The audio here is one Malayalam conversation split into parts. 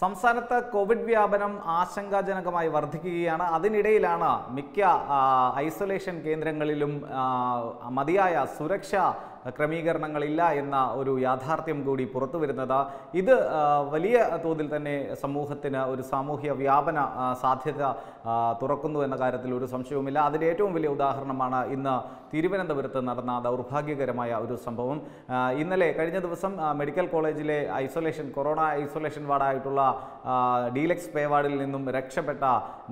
സംസ്ഥാനത്ത് കോവിഡ് വ്യാപനം ആശങ്കാജനകമായി വർദ്ധിക്കുകയാണ്. അതിനിടയിലാണ് മിക്ക ഐസൊലേഷൻ കേന്ദ്രങ്ങളിലും മതിയായ സുരക്ഷാ ക്രമീകരണങ്ങളില്ല എന്ന ഒരു യാഥാർത്ഥ്യം കൂടി പുറത്തു വരുന്നത്. ഇത് വലിയ തോതിൽ തന്നെ സമൂഹത്തിന് ഒരു സാമൂഹ്യ വ്യാപന സാധ്യത തുറക്കുന്നു എന്ന കാര്യത്തിൽ ഒരു സംശയവുമില്ല. അതിന്റെ ഏറ്റവും വലിയ ഉദാഹരണമാണ് ഇന്ന് തിരുവനന്തപുരത്ത് നടന്ന ദൗർഭാഗ്യകരമായ ഒരു സംഭവം. ഇന്നലെ കഴിഞ്ഞ ദിവസം മെഡിക്കൽ കോളേജിലെ ഐസൊലേഷൻ കൊറോണ ഐസൊലേഷൻ വാർഡായിട്ടുള്ള ഡീലക്സ് പേവാർഡിൽ നിന്നും രക്ഷപ്പെട്ട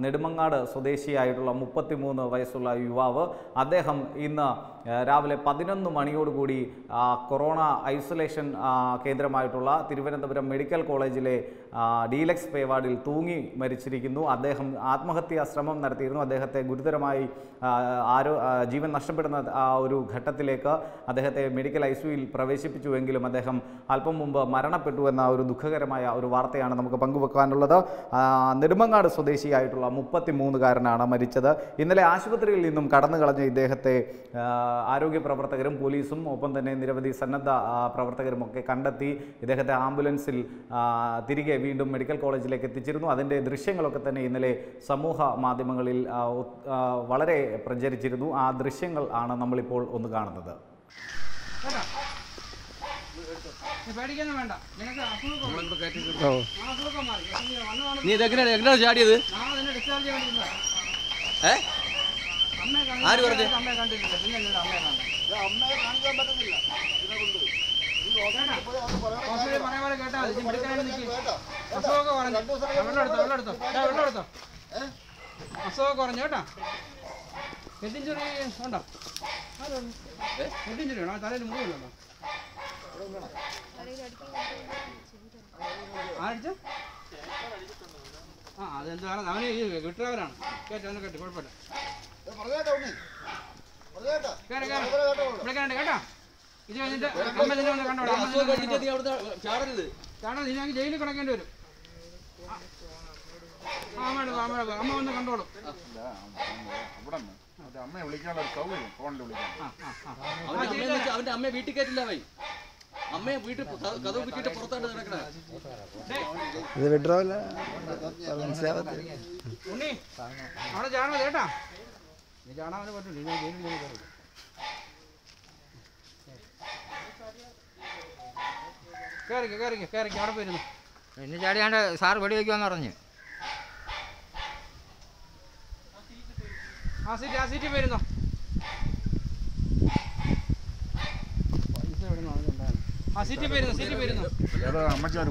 നെടുമങ്ങാട് സ്വദേശിയായിട്ടുള്ള മുപ്പത്തിമൂന്ന് വയസ്സുള്ള യുവാവ് അദ്ദേഹം ഇന്ന് രാവിലെ പതിനൊന്ന് മണിയോടുകൂടി കൊറോണ ഐസൊലേഷൻ കേന്ദ്രമായിട്ടുള്ള തിരുവനന്തപുരം മെഡിക്കൽ കോളേജിലെ ഡീലക്സ് പേവാർഡിൽ തൂങ്ങി മരിച്ചിരിക്കുന്നു. അദ്ദേഹം ആത്മഹത്യാ ശ്രമം നടത്തിയിരുന്നു. അദ്ദേഹത്തെ ഗുരുതരമായി ആരോ ജീവൻ നഷ്ടപ്പെടുന്ന ആ ഒരു ഘട്ടത്തിലേക്ക് അദ്ദേഹത്തെ മെഡിക്കൽ ഐ സിയുയിൽ പ്രവേശിപ്പിച്ചുവെങ്കിലും അദ്ദേഹം അല്പം മുമ്പ് മരണപ്പെട്ടു എന്ന ഒരു ദുഃഖകരമായ ഒരു വാർത്തയാണ് നമുക്ക് പങ്കുവെക്കാനുള്ളത്. നെടുമങ്ങാട് സ്വദേശിയായിട്ടുള്ള മുപ്പത്തി മൂന്നുകാരനാണ് മരിച്ചത്. ഇന്നലെ ആശുപത്രിയിൽ നിന്നും കടന്നു കളഞ്ഞ ഇദ്ദേഹത്തെ ആരോഗ്യ പ്രവർത്തകരും പോലീസും ഒപ്പം തന്നെ നിരവധി സന്നദ്ധ പ്രവർത്തകരും ഒക്കെ കണ്ടെത്തി. ഇദ്ദേഹത്തെ ആംബുലൻസിൽ തിരികെ വീണ്ടും മെഡിക്കൽ കോളേജിലേക്ക് എത്തിച്ചിരുന്നു. അതിന്റെ ദൃശ്യങ്ങളൊക്കെ തന്നെ ഇന്നലെ സമൂഹ മാധ്യമങ്ങളിൽ വളരെ പ്രചരിച്ചിരുന്നു. ആ ദൃശ്യങ്ങൾ ആണ് നമ്മളിപ്പോൾ ഒന്ന് കാണുന്നത്. നീ പേടിക്കൊന്നും വേണ്ട നിനക്ക് അസുഖം ഓ അസുഖം മാറി നീ വന്നതാണ് നീ ഇതെങ്ങനെ എങ്ങനെയാണ് ചാടിയത്? നാളെ നിന്നെ ഡിസ്ചാർജ് ചെയ്യാൻ വേണ്ടി ഏ? ആര് പറഞ്ഞു? അമ്മയെ കണ്ടിട്ടില്ല പിന്നെ അമ്മയെ കാണിക്കാൻ പറ്റുന്നില്ല. ഇതിനെ പോലെ കേട്ടാ. അസുഖമൊക്കെ കുറഞ്ഞു ആ, വെള്ളം എടുത്തോ വെള്ളം എടുത്തോ ഏ, വെള്ളം എടുത്തോ അസുഖമൊക്കെ കുറഞ്ഞു കേട്ടാ. ഹെഡിഞ്ചുറി ഉണ്ടോ? ഹെഡിഞ്ചുറി ഉണ്ടോ തലയിൽ മുറിവുണ്ടോ ആരടിച്ച? ആ അതെന്താണ് അവന് ഈ കേട്ടോ അവനെ കേട്ടോ. കുഴപ്പമില്ല. കേട്ടോ കേറി കേട്ടോ. ഇത് കഴിഞ്ഞിട്ട് അമ്മ നിന്നെ ജയിലിൽ കിടക്കേണ്ടി വരും. അമ്മ വന്ന് കണ്ടോളും. അമ്മയെ വിളിക്കാനുള്ള സൗകര്യം ഫോണിൽ വിളിക്കാൻ. അവന്റെ അമ്മയെ വീട്ടിൽ കയറ്റില്ല അവൻ. അമ്മയെ വീട്ടിൽ കഥ കുറ്റിട്ട് പുറത്തായിട്ട് നടക്കണേ. ഇത് ഉണ്ണി അവിടെ ചാടണം കേട്ടാ നീ പറ്റില്ല നീ ജയിലിൽ കയറും കയറിക്കോ കയറിക്കോ കയറിക്കോ അവിടെ പോയിരുന്നു. എന്നെ ചാടിയാണ്ട് സാർ വെടി വയ്ക്കുമെന്ന് പറഞ്ഞു. ആ സീറ്റ് ആ സീറ്റ് പോയിരുന്നോ. ആ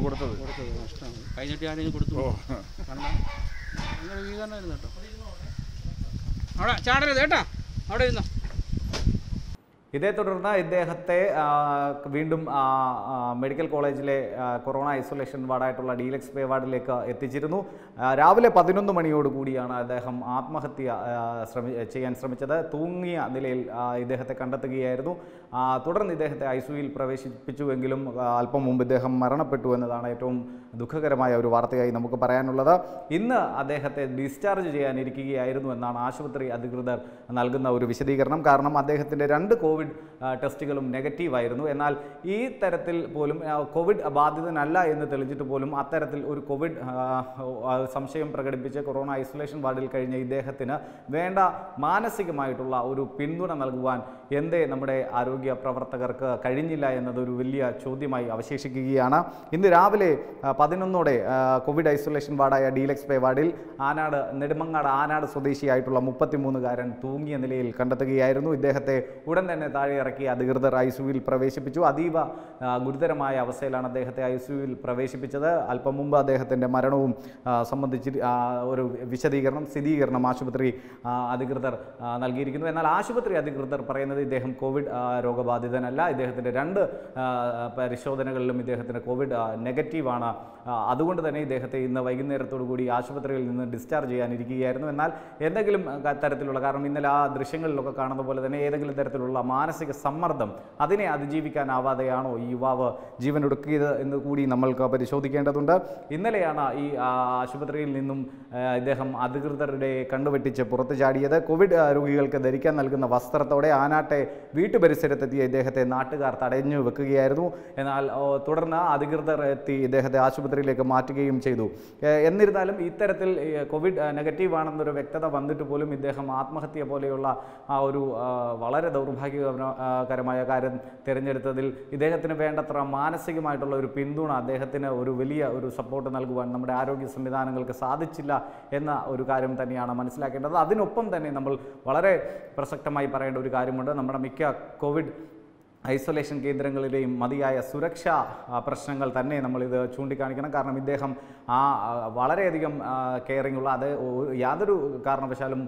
കൊടുത്തത്? കഴിഞ്ഞിട്ട് ആരെങ്കിലും കൊടുത്തു. കേട്ടോ അവിടെ ചാടരുത് കേട്ടോ അവിടെ ഇരുന്നോ. ഇതേ തുടർന്ന് ഇദ്ദേഹത്തെ വീണ്ടും മെഡിക്കൽ കോളേജിലെ കൊറോണ ഐസൊലേഷൻ വാർഡായിട്ടുള്ള ഡീലക്സ് പേ വാർഡിലേക്ക് എത്തിച്ചിരുന്നു. രാവിലെ പതിനൊന്ന് മണിയോടുകൂടിയാണ് അദ്ദേഹം ആത്മഹത്യ ശ്രമി ചെയ്യാൻ ശ്രമിച്ചത്. തൂങ്ങിയ നിലയിൽ ഇദ്ദേഹത്തെ കണ്ടെത്തുകയായിരുന്നു. തുടർന്ന് ഇദ്ദേഹത്തെ ഐ സിയുയിൽ പ്രവേശിപ്പിച്ചുവെങ്കിലും അല്പം മുമ്പ് ഇദ്ദേഹം മരണപ്പെട്ടു എന്നതാണ് ഏറ്റവും ദുഃഖകരമായ ഒരു വാർത്തയായി നമുക്ക് പറയാനുള്ളത്. ഇന്ന് അദ്ദേഹത്തെ ഡിസ്ചാർജ് ചെയ്യാനിരിക്കുകയായിരുന്നു എന്നാണ് ആശുപത്രി അധികൃതർ നൽകുന്ന ഒരു വിശദീകരണം. കാരണം അദ്ദേഹത്തിന്റെ രണ്ട് കോവിഡ് ആ, ടെസ്റ്റുകളും നെഗറ്റീവായിരുന്നു. എന്നാൽ ഈ തരത്തിൽ പോലും കോവിഡ് ബാധിതനല്ല എന്ന് തെളിഞ്ഞിട്ട് പോലും അത്തരത്തിൽ ഒരു കോവിഡ് സംശയം പ്രകടിപ്പിച്ച് കൊറോണ ഐസൊലേഷൻ വാർഡിൽ കഴിഞ്ഞ ഇദ്ദേഹത്തിന് വേണ്ട മാനസികമായിട്ടുള്ള ഒരു പിന്തുണ നൽകുവാൻ എന്തേ നമ്മുടെ ആരോഗ്യ പ്രവർത്തകർക്ക് കഴിഞ്ഞില്ല എന്നതൊരു വലിയ ചോദ്യമായി അവശേഷിക്കുകയാണ്. ഇന്ന് രാവിലെ പതിനൊന്നോടെ കോവിഡ് ഐസൊലേഷൻ വാർഡായ ഡീലക്സ് പേ വാർഡിൽ ആനാട് നെടുമങ്ങാട് ആനാട് സ്വദേശിയായിട്ടുള്ള മുപ്പത്തിമൂന്നുകാരൻ തൂങ്ങിയ നിലയിൽ കണ്ടെത്തുകയായിരുന്നു. ഇദ്ദേഹത്തെ ഉടൻ തന്നെ താഴെ ഇറക്കി അധികൃതർ ഐ സിയുവിൽ പ്രവേശിപ്പിച്ചു. അതീവ ഗുരുതരമായ അവസ്ഥയിലാണ് അദ്ദേഹത്തെ ഐ സിയുവിൽ പ്രവേശിപ്പിച്ചത്. അല്പം മുമ്പ് അദ്ദേഹത്തിന്റെ മരണവും സംബന്ധിച്ച് ഒരു വിശദീകരണം സ്ഥിരീകരണം ആശുപത്രി അധികൃതർ നൽകിയിരിക്കുന്നു. എന്നാൽ ആശുപത്രി അധികൃതർ പറയുന്നത് ഇദ്ദേഹം കോവിഡ് രോഗബാധിതനല്ല. ഇദ്ദേഹത്തിന്റെ രണ്ട് പരിശോധനകളിലും ഇദ്ദേഹത്തിന് കോവിഡ് നെഗറ്റീവാണ്. അതുകൊണ്ട് തന്നെ ഇദ്ദേഹത്തെ ഇന്ന് വൈകുന്നേരത്തോടു കൂടി ആശുപത്രിയിൽ നിന്ന് ഡിസ്ചാർജ് ചെയ്യാനിരിക്കുകയായിരുന്നു. എന്നാൽ എന്തെങ്കിലും തരത്തിലുള്ള കാരണം ഇന്നലെ ആ ദൃശ്യങ്ങളിലൊക്കെ കാണുന്ന പോലെ തന്നെ ഏതെങ്കിലും തരത്തിലുള്ള മാനസിക മാനസിക സമ്മർദ്ദം അതിനെ അതിജീവിക്കാനാവാതെയാണോ ഈ യുവാവ് ജീവൻ ജീവനൊടുക്കിയത് എന്ന് കൂടി നമ്മൾക്ക് പരിശോധിക്കേണ്ടതുണ്ട്. ഇന്നലെയാണ് ഈ ആശുപത്രിയിൽ നിന്നും ഇദ്ദേഹം അധികൃതരുടെ കണ്ടുവെട്ടിച്ച് പുറത്തു ചാടിയത്. കോവിഡ് രോഗികൾക്ക് ധരിക്കാൻ നൽകുന്ന വസ്ത്രത്തോടെ ആനാട്ടെ വീട്ടുപരിസരത്തെത്തിയ ഇദ്ദേഹത്തെ നാട്ടുകാർ തടഞ്ഞു വെക്കുകയായിരുന്നു. എന്നാൽ തുടർന്ന് അധികൃതർ എത്തി ഇദ്ദേഹത്തെ ആശുപത്രിയിലേക്ക് മാറ്റുകയും ചെയ്തു. എന്നിരുന്നാലും ഇത്തരത്തിൽ കോവിഡ് നെഗറ്റീവ് ആണെന്നൊരു വ്യക്തത വന്നിട്ട് പോലും ഇദ്ദേഹം ആത്മഹത്യ പോലെയുള്ള ആ ഒരു വളരെ വളരെ ദൗർഭാഗ്യകരമായ കാര്യം തിരഞ്ഞെടുത്തതിൽ ഇദ്ദേഹത്തിന് വേണ്ടത്ര മാനസികമായിട്ടുള്ള ഒരു പിന്തുണ അദ്ദേഹത്തിന് ഒരു വലിയ ഒരു സപ്പോർട്ട് നൽകുവാൻ നമ്മുടെ ആരോഗ്യ സംവിധാനങ്ങൾക്ക് സാധിച്ചില്ല എന്ന ഒരു കാര്യം തന്നെയാണ് മനസ്സിലാക്കേണ്ടത്. അതിനൊപ്പം തന്നെ നമ്മൾ വളരെ പ്രസക്തമായി പറയേണ്ട ഒരു കാര്യമുണ്ട്. നമ്മുടെ മിക്ക കോവിഡ് ഐസൊലേഷൻ കേന്ദ്രങ്ങളിലെയും മതിയായ സുരക്ഷാ പ്രശ്നങ്ങൾ തന്നെ നമ്മളിത് ചൂണ്ടിക്കാണിക്കണം. കാരണം ഇദ്ദേഹം ആ വളരെയധികം കെയറിംഗ് ഉള്ള അത് യാതൊരു കാരണവശാലും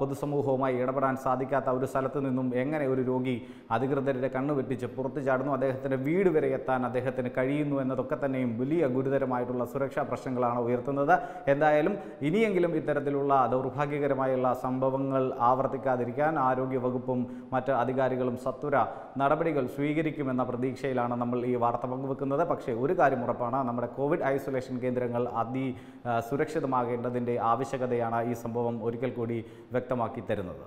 പൊതുസമൂഹവുമായി ഇടപെടാൻ സാധിക്കാത്ത ഒരു സ്ഥലത്ത് നിന്നും എങ്ങനെ ഒരു രോഗി അധികൃതരുടെ കണ്ണു വെട്ടിച്ച് പുറത്തു ചാടുന്നു അദ്ദേഹത്തിന്റെ വീട് വരെ എത്താൻ അദ്ദേഹത്തിന് കഴിയുന്നു എന്നതൊക്കെ തന്നെയും വലിയ ഗുരുതരമായിട്ടുള്ള സുരക്ഷാ പ്രശ്നങ്ങളാണ് ഉയർത്തുന്നത്. എന്തായാലും ഇനിയെങ്കിലും ഇത്തരത്തിലുള്ള ദൗർഭാഗ്യകരമായുള്ള സംഭവങ്ങൾ ആവർത്തിക്കാതിരിക്കാൻ ആരോഗ്യ വകുപ്പും മറ്റ് അധികാരികളും സത്വര നടപടികൾ സ്വീകരിക്കുമെന്ന പ്രതീക്ഷയിലാണ് നമ്മൾ ഈ വാർത്ത പങ്കുവെക്കുന്നത്. പക്ഷേ ഒരു കാര്യം ഉറപ്പാണ്. നമ്മുടെ കോവിഡ് ഐസൊലേഷൻ കേന്ദ്രങ്ങൾ അതി സുരക്ഷിതമാകേണ്ടതിന്റെ ആവശ്യകതയാണ് ഈ സംഭവം ഒരിക്കൽ കൂടി വ്യക്തമാക്കി തരുന്നത്.